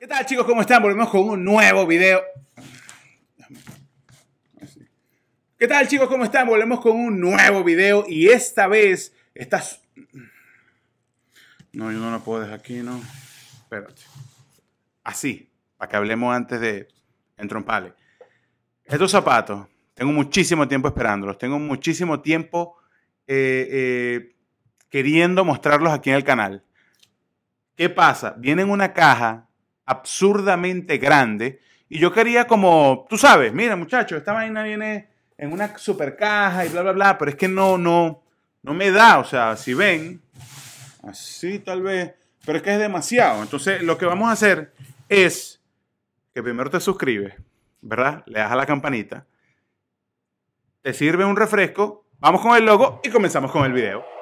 ¿Qué tal chicos? ¿Cómo están? Volvemos con un nuevo video. ¿Qué tal chicos? ¿Cómo están? Volvemos con un nuevo video y esta vez estás... No, yo no lo puedo dejar aquí, ¿no? Espérate. Así, para que hablemos antes de entromparle. Estos zapatos, tengo muchísimo tiempo esperándolos. Tengo muchísimo tiempo eh, eh, queriendo mostrarlos aquí en el canal. ¿Qué pasa? Vienen en una caja absurdamente grande. Y yo quería como, tú sabes, mira muchachos, esta vaina viene en una super caja y bla, bla, bla, pero es que no, no, no me da, o sea, si ven, así tal vez, pero es que es demasiado. Entonces, lo que vamos a hacer es que primero te suscribes, ¿verdad? Le das a la campanita, te sirve un refresco, vamos con el logo y comenzamos con el video.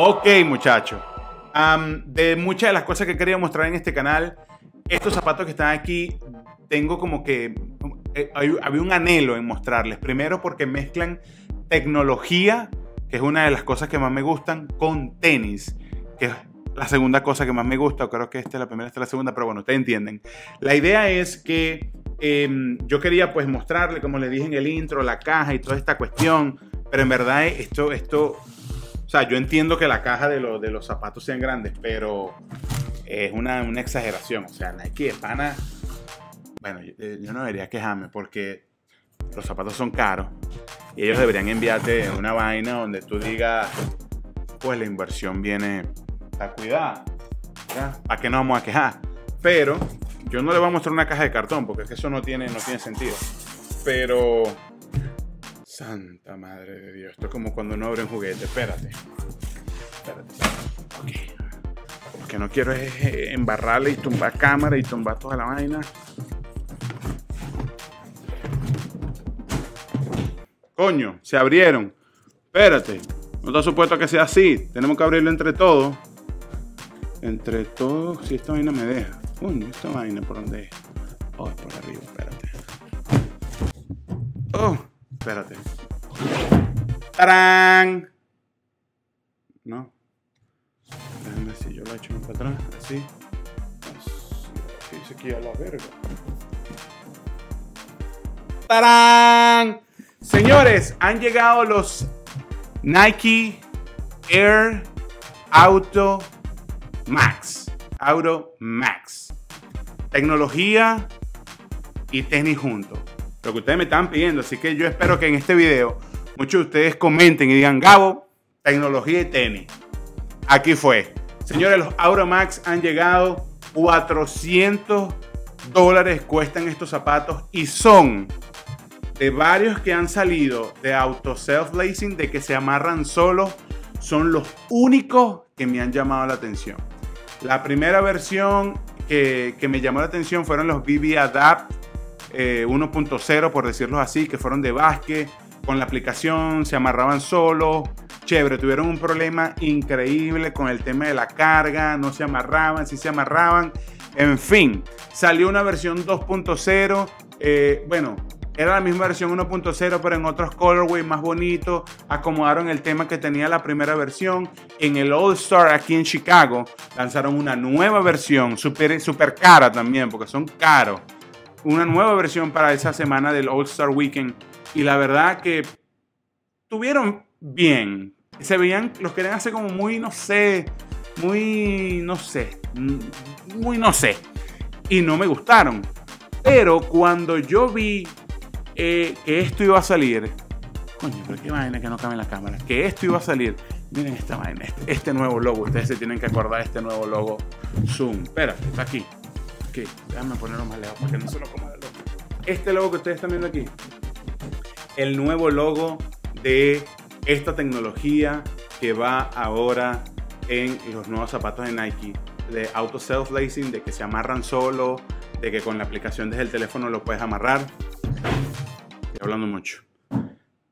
Ok, muchachos. de muchas de las cosas que quería mostrar en este canal, estos zapatos que están aquí, tengo como que... Eh, había un anhelo en mostrarles. Primero porque mezclan tecnología, que es una de las cosas que más me gustan, con tenis, que es la segunda cosa que más me gusta. Creo que esta es la primera, esta es la segunda, pero bueno, ustedes entienden. La idea es que em, yo quería pues mostrarle, como les dije en el intro, la caja y toda esta cuestión, pero en verdad esto, esto o sea, yo entiendo que la caja de, de los zapatos sean grandes, pero es una, exageración. O sea, Nike de pana. Bueno, eh, yo, no debería quejarme porque los zapatos son caros y ellos deberían enviarte una vaina donde tú digas, pues la inversión viene a cuidar. ¿Para qué no vamos a quejar? Pero yo no le voy a mostrar una caja de cartón porque eso no tiene, no tiene sentido. Pero Santa madre de Dios. Esto es como cuando no abren juguete. Espérate. Espérate. Ok. Lo que no quiero es eh, embarrarle y tumbar cámara y tumbar toda la vaina. Coño, se abrieron. Espérate. No está supuesto que sea así. Tenemos que abrirlo entre todos. Entre todos. Si esta vaina me deja. Coño, esta vaina por dónde es. Oh, por arriba. Espérate. Oh. Espérate. ¡Tarán! No. Déjame si yo lo echo para atrás. Así. Así. Dice aquí a la verga. ¡Tarán! Señores, han llegado los Nike Air Auto Max. Auto Max. Tecnología y tenis juntos lo que ustedes me están pidiendo. Así que yo espero que en este video muchos de ustedes comenten y digan, Gabo, tecnología y tenis. Aquí fue. Señores, los Auromax han llegado. 400 dólares cuestan estos zapatos y son de varios que han salido de auto self-lacing, de que se amarran solos, son los únicos que me han llamado la atención. La primera versión que, que me llamó la atención fueron los BB Adapt 1.0, eh, por decirlo así, que fueron de básquet, con la aplicación, se amarraban solos, chévere, tuvieron un problema increíble con el tema de la carga, no se amarraban, sí se amarraban, en fin, salió una versión 2.0, eh, bueno, era la misma versión 1.0, pero en otros colorways más bonitos. Acomodaron el tema que tenía la primera versión. En el All Star aquí en Chicago lanzaron una nueva versión, súper super cara también, porque son caros una nueva versión para esa semana del All Star Weekend. Y la verdad que tuvieron bien. Se veían, los querían hacer como muy, no sé, muy, no sé, muy, no sé. Y no me gustaron. Pero cuando yo vi eh, que esto iba a salir, coño, pero qué vaina que no cabe en la cámara, que esto iba a salir. Miren esta vaina, este, este nuevo logo. Ustedes se tienen que acordar de este nuevo logo Zoom. Espérate, está aquí ponerlo más lejos para que no se lo coma logo. Este logo que ustedes están viendo aquí, el nuevo logo de esta tecnología que va ahora en los nuevos zapatos de Nike, de auto self-lacing, de que se amarran solo, de que con la aplicación desde el teléfono lo puedes amarrar. Estoy hablando mucho.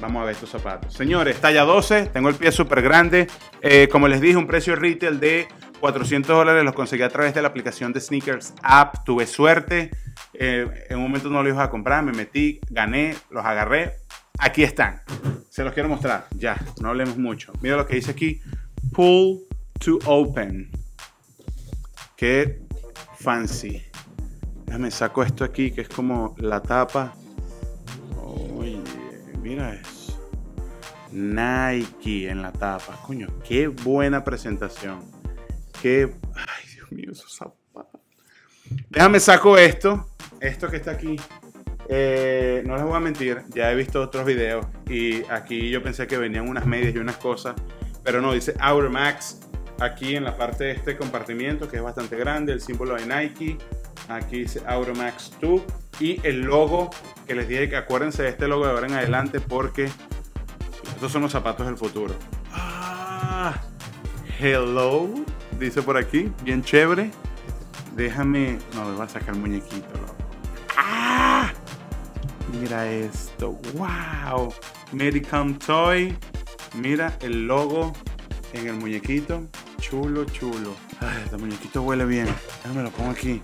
Vamos a ver estos zapatos. Señores, talla 12, tengo el pie súper grande. Eh, como les dije, un precio retail de 400 dólares los conseguí a través de la aplicación de Sneakers App. Tuve suerte. Eh, en un momento no los iba a comprar, me metí, gané, los agarré. Aquí están. Se los quiero mostrar. Ya, no hablemos mucho. Mira lo que dice aquí. Pull to open. Qué fancy. Déjame saco esto aquí que es como la tapa. Oye, mira eso. Nike en la tapa. Coño, qué buena presentación. Qué. Ay, Dios mío, esos zapatos. Déjame saco esto. Esto que está aquí. Eh, no les voy a mentir, ya he visto otros videos y aquí yo pensé que venían unas medias y unas cosas, pero no, dice Outer Max aquí en la parte de este compartimiento que es bastante grande, el símbolo de Nike, aquí dice Outer Max 2 y el logo que les dije que acuérdense de este logo de ahora en adelante porque estos son los zapatos del futuro. Ah, hello, dice por aquí, bien chévere. Déjame, no, me voy a sacar el muñequito. Ah, mira esto, wow. Medicam Toy, mira el logo en el muñequito. Chulo, chulo. Ay, este muñequito huele bien. Déjame lo pongo aquí.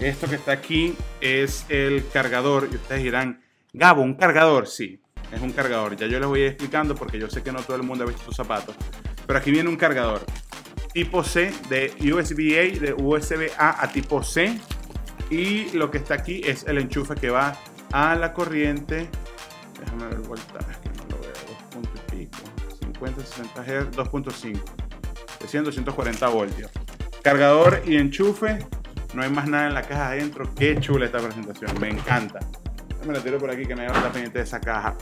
Esto que está aquí es el cargador. Y ustedes dirán, Gabo, ¿un cargador? Sí, es un cargador. Ya yo les voy explicando porque yo sé que no todo el mundo ha visto estos zapatos. Pero aquí viene un cargador tipo C de USB-A, de USB-A a tipo C. Y lo que está aquí es el enchufe que va a la corriente. Déjame ver vuelta, es que no lo veo. 2 y pico. 50, 60 Hz, 2.5. De 100, 240 voltios. Cargador y enchufe. No hay más nada en la caja adentro. Qué chula esta presentación. Me encanta. Me la tiro por aquí que me la pendiente de esa caja.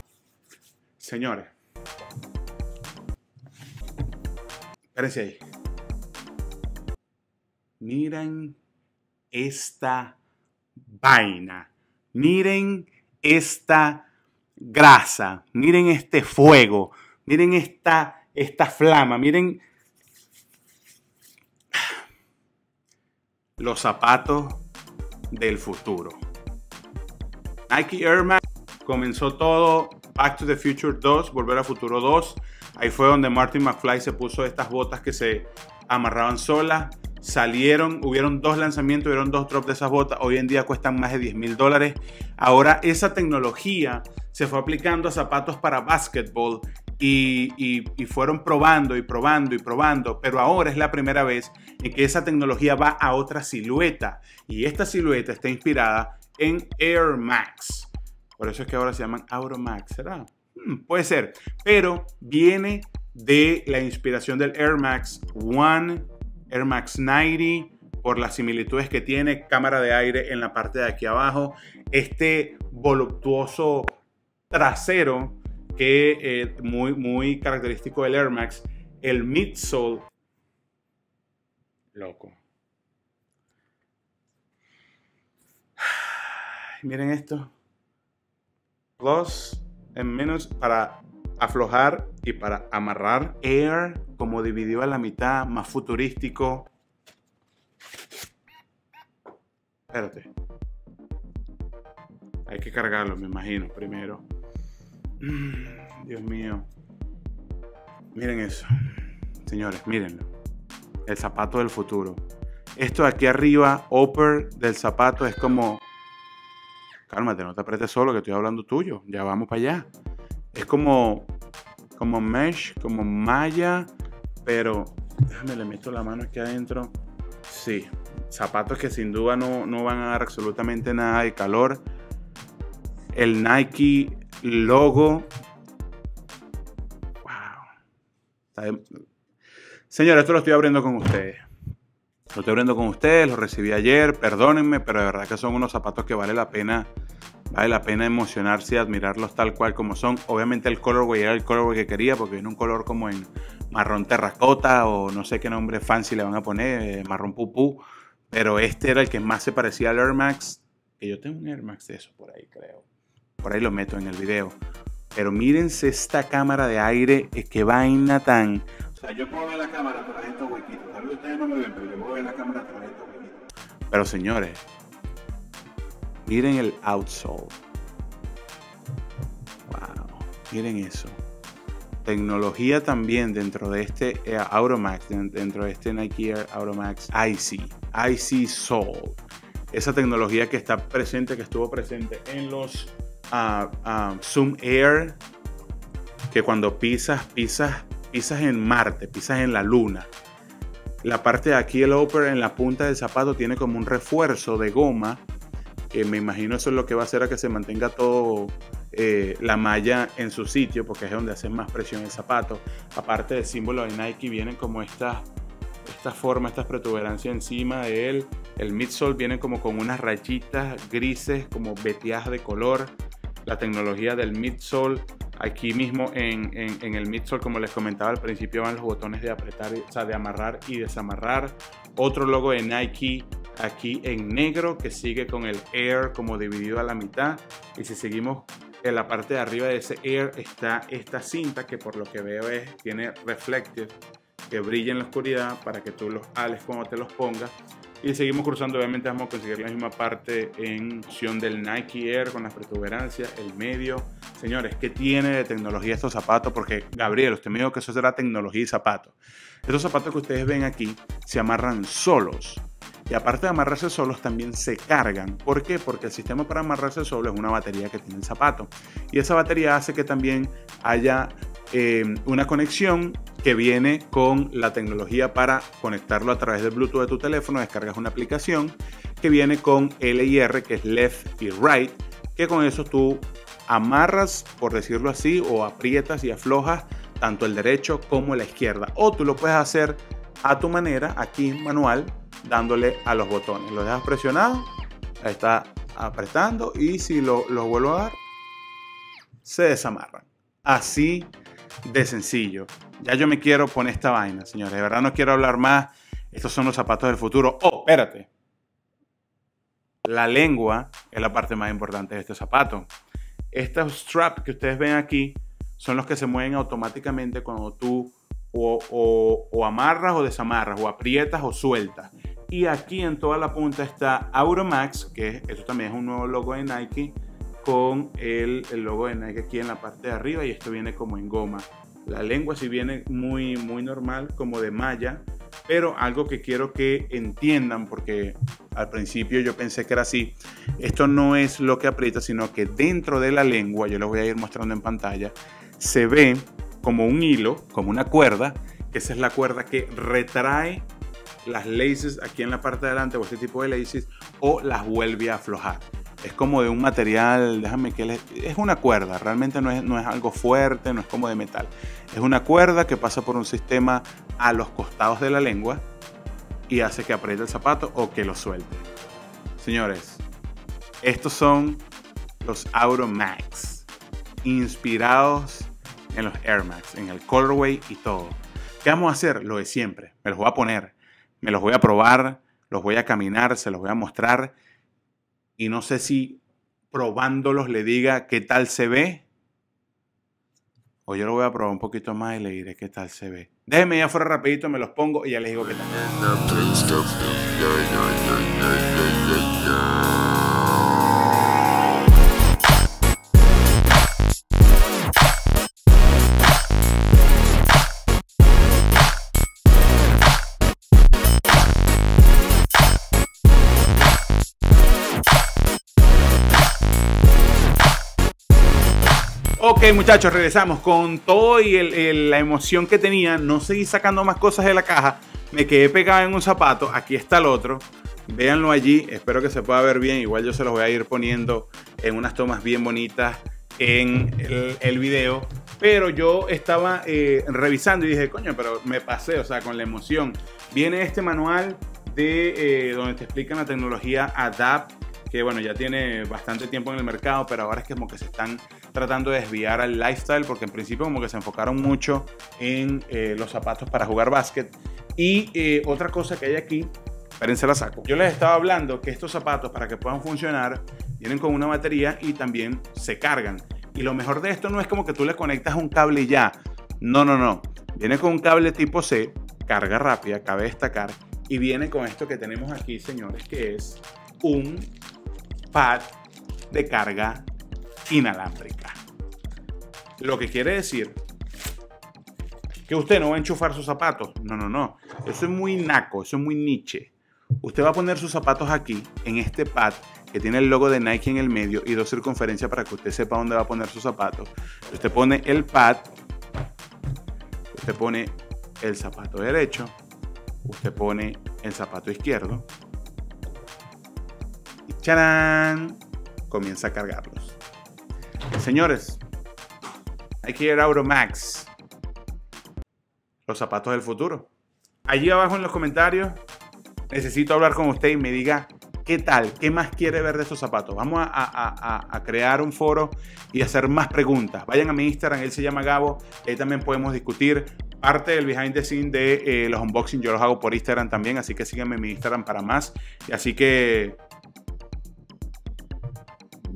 Señores. Espérense ahí. Miren esta vaina. Miren esta grasa. Miren este fuego. Miren esta, esta flama. Miren los zapatos del futuro. Nike Air Max comenzó todo Back to the Future 2, Volver a Futuro 2. Ahí fue donde Martin McFly se puso estas botas que se amarraban solas. Salieron, hubieron dos lanzamientos, hubieron dos drops de esas botas. Hoy en día cuestan más de 10 mil dólares. Ahora esa tecnología se fue aplicando a zapatos para básquetbol y, fueron probando y probando y probando, pero ahora es la primera vez en que esa tecnología va a otra silueta y esta silueta está inspirada en Air Max. Por eso es que ahora se llaman Max, ¿será? Hmm, puede ser, pero viene de la inspiración del Air Max One, Air Max 90, por las similitudes que tiene, cámara de aire en la parte de aquí abajo, este voluptuoso trasero que es eh, muy, muy característico del Air Max, el midsole, loco. Miren esto. Plus en menos para aflojar y para amarrar. Air como dividido a la mitad, más futurístico. Espérate. Hay que cargarlo, me imagino, primero. Mm, Dios mío. Miren eso. Señores, mírenlo. El zapato del futuro. Esto de aquí arriba, upper del zapato, es como... Cálmate, no te apretes solo, que estoy hablando tuyo. Ya vamos para allá. Es como... Como mesh, como malla, pero... Déjame, le meto la mano aquí adentro. Sí, zapatos que sin duda no, no van a dar absolutamente nada de calor. El Nike logo. Wow. Señores, esto lo estoy abriendo con ustedes. Lo estoy abriendo con ustedes, lo recibí ayer, perdónenme, pero de verdad que son unos zapatos que vale la pena, vale la pena emocionarse y admirarlos tal cual como son. Obviamente el colorway era el colorway que quería porque viene un color como en marrón terracota o no sé qué nombre fancy le van a poner, eh, marrón pupú, pero este era el que más se parecía al Air Max, que yo tengo un Air Max de eso por ahí creo por ahí lo meto en el video. Pero mírense esta cámara de aire, es que vaina tan... O sea, yo puedo ver la cámara por estos huequitos. Ustedes no me ven, pero yo ver la cámara. Pero señores, miren el outsole. Wow, miren eso. tecnología también dentro de este eh, Automax, dentro de este Nike Air Automax IC, IC Soul. Esa tecnología que está presente, que estuvo presente en los ah, ah, Zoom Air, que cuando pisas, pisas, pisas en Marte, pisas en la Luna. La parte de aquí, el upper en la punta del zapato tiene como un refuerzo de goma, que me imagino eso es lo que va a hacer a que se mantenga todo eh, la malla en su sitio, porque es donde hace más presión el zapato. Aparte del símbolo de Nike, vienen como estas esta forma, estas protuberancias encima de él. El midsole viene como con unas rayitas grises, como veteadas de color. La tecnología del midsole, aquí mismo en, en, el midsole, como les comentaba al principio, van los botones de apretar, o sea, de amarrar y desamarrar. Otro logo de Nike aquí en negro que sigue con el Air como dividido a la mitad. Y si seguimos en la parte de arriba de ese Air está esta cinta que por lo que veo es, tiene reflective, que brilla en la oscuridad para que tú los ales cuando te los pongas. Y seguimos cruzando, obviamente vamos a conseguir la misma parte en opción del Nike Air con las protuberancias, el medio. Señores, ¿qué tiene de tecnología estos zapatos? Porque, Gabriel, usted me dijo que eso será tecnología y zapatos. Estos zapatos que ustedes ven aquí se amarran solos. Y aparte de amarrarse solos, también se cargan. ¿Por qué? Porque el sistema para amarrarse solo es una batería que tiene el zapato. Y esa batería hace que también haya eh, una conexión que viene con la tecnología para conectarlo a través del Bluetooth de tu teléfono. Descargas una aplicación que viene con LIR, que es left y right, que con eso tú amarras, por decirlo así, o aprietas y aflojas tanto el derecho como la izquierda. O tú lo puedes hacer a tu manera, aquí manual, dándole a los botones. Lo dejas presionado, está apretando y si lo, vuelvo a dar, se desamarran. Así de sencillo. Ya yo me quiero poner esta vaina, señores. De verdad no quiero hablar más. Estos son los zapatos del futuro. Oh, espérate. La lengua es la parte más importante de este zapato. Estos straps que ustedes ven aquí son los que se mueven automáticamente cuando tú o, amarras o desamarras, o aprietas o sueltas. Y aquí en toda la punta está Automax, que esto también es un nuevo logo de Nike, con el, logo de Nike aquí en la parte de arriba y esto viene como en goma. La lengua sí viene muy, muy normal, como de malla, pero algo que quiero que entiendan, porque al principio yo pensé que era así, esto no es lo que aprieta, sino que dentro de la lengua, yo lo voy a ir mostrando en pantalla, se ve como un hilo, como una cuerda, que esa es la cuerda que retrae las laces aquí en la parte de adelante o este tipo de laces o las vuelve a aflojar. Es como de un material, déjame que es una cuerda, realmente no es, no es algo fuerte, no es como de metal. Es una cuerda que pasa por un sistema a los costados de la lengua y hace que apriete el zapato o que lo suelte. Señores, estos son los Automax, inspirados en los Air Max, en el colorway y todo. ¿Qué vamos a hacer? Lo de siempre. Me los voy a poner, me los voy a probar, los voy a caminar, se los voy a mostrar. Y no sé si probándolos le diga qué tal se ve. O yo lo voy a probar un poquito más y le diré qué tal se ve. Déjenme ya afuera rapidito, me los pongo y ya les digo qué tal. Ok, muchachos, regresamos con todo y la emoción que tenía. No seguí sacando más cosas de la caja. Me quedé pegado en un zapato. Aquí está el otro. Véanlo allí. Espero que se pueda ver bien. Igual yo se los voy a ir poniendo en unas tomas bien bonitas en el, video. Pero yo estaba eh, revisando y dije, coño, pero me pasé, o sea, con la emoción. Viene este manual de eh, donde te explican la tecnología ADAPT que bueno, ya tiene bastante tiempo en el mercado, pero ahora es como que se están tratando de desviar al lifestyle, porque en principio como que se enfocaron mucho en eh, los zapatos para jugar básquet. Y eh, otra cosa que hay aquí, espérense la saco. Yo les estaba hablando que estos zapatos para que puedan funcionar vienen con una batería y también se cargan. Y lo mejor de esto no es como que tú le conectas un cable y ya. No, no, no. Viene con un cable tipo C, carga rápida, cabe destacar. Y viene con esto que tenemos aquí, señores, que es un pad de carga inalámbrica. Lo que quiere decir Que usted no va a enchufar sus zapatos. No, no, no. Eso es muy naco, eso es muy niche. Usted va a poner sus zapatos aquí, en este pad que tiene el logo de Nike en el medio y dos circunferencias para que usted sepa dónde va a poner sus zapatos. Usted pone el pad, usted pone el zapato derecho, usted pone el zapato izquierdo y ¡charán! Comienza a cargarlos. Señores, hay que ir a Euromax. Los zapatos del futuro. Allí abajo en los comentarios necesito hablar con usted y me diga qué tal, qué más quiere ver de esos zapatos. Vamos a, crear un foro y hacer más preguntas. Vayan a mi Instagram, él se llama Gabo. Ahí también podemos discutir parte del behind the scene de eh, los unboxing. Yo los hago por Instagram también, así que síganme en mi Instagram para más. Así que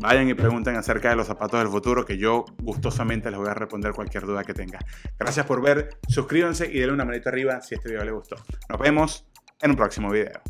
vayan y pregunten acerca de los zapatos del futuro, que yo gustosamente les voy a responder cualquier duda que tenga. Gracias por ver, suscríbanse y denle una manito arriba si este video les gustó. Nos vemos en un próximo video.